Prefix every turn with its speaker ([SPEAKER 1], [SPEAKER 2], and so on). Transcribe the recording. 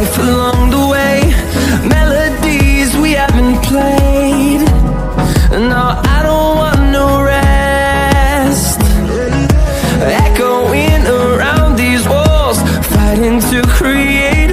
[SPEAKER 1] life along the way. Melodies we haven't played. No, I don't want no rest. Echoing around these walls Fighting to create